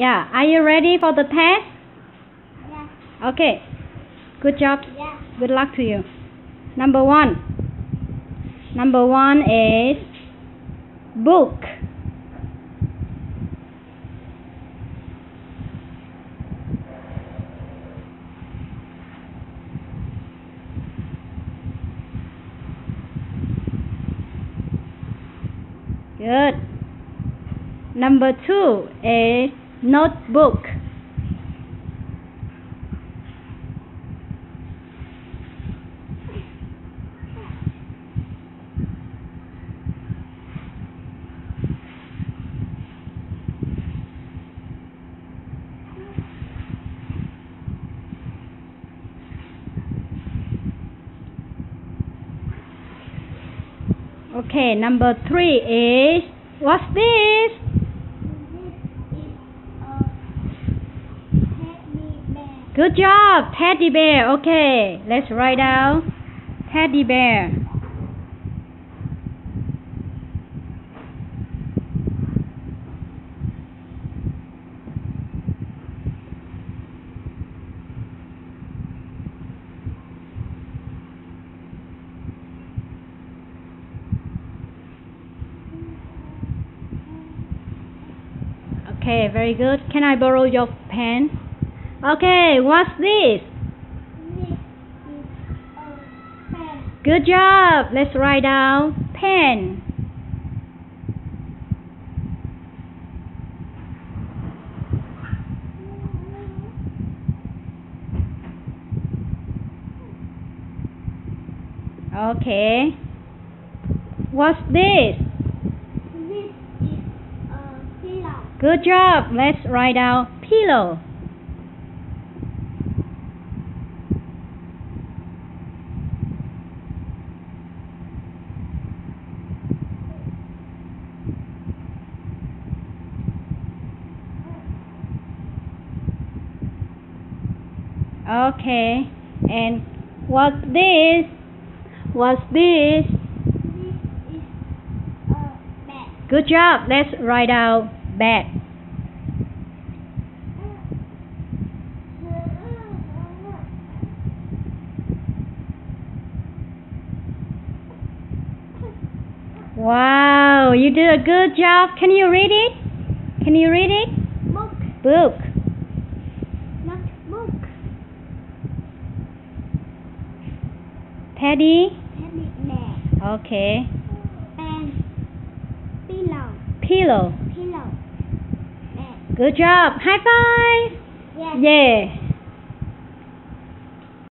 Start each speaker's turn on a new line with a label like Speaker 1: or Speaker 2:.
Speaker 1: Yeah. Are you ready for the test?
Speaker 2: Yeah.
Speaker 1: Okay. Good job.
Speaker 2: Yeah.
Speaker 1: Good luck to you. Number one. Number one is book. Good. Number two is notebook. Okay, number three is what's this?
Speaker 2: This is a teddy bear.
Speaker 1: Good job, teddy bear. Okay, let's write down teddy bear. Okay, very good. Can I borrow your pen? Okay, what's this?
Speaker 2: This is a pen.
Speaker 1: Good job. Let's write down pen. Okay. What's this?
Speaker 2: This is a pillow.
Speaker 1: Good job. Let's write down pillow. Okay. And what's this? What's this?
Speaker 2: This is a bed.
Speaker 1: Good job. Let's write down bed. Wow, you did a good job. Can you read it? Can you read it?
Speaker 2: Book.
Speaker 1: Book.
Speaker 2: Not book.
Speaker 1: Teddy.
Speaker 2: Teddy bear.
Speaker 1: Okay.
Speaker 2: Pen. Pillow.
Speaker 1: Pillow.
Speaker 2: Pillow. Bed.
Speaker 1: Good job. High five.
Speaker 2: Yes.
Speaker 1: Yeah.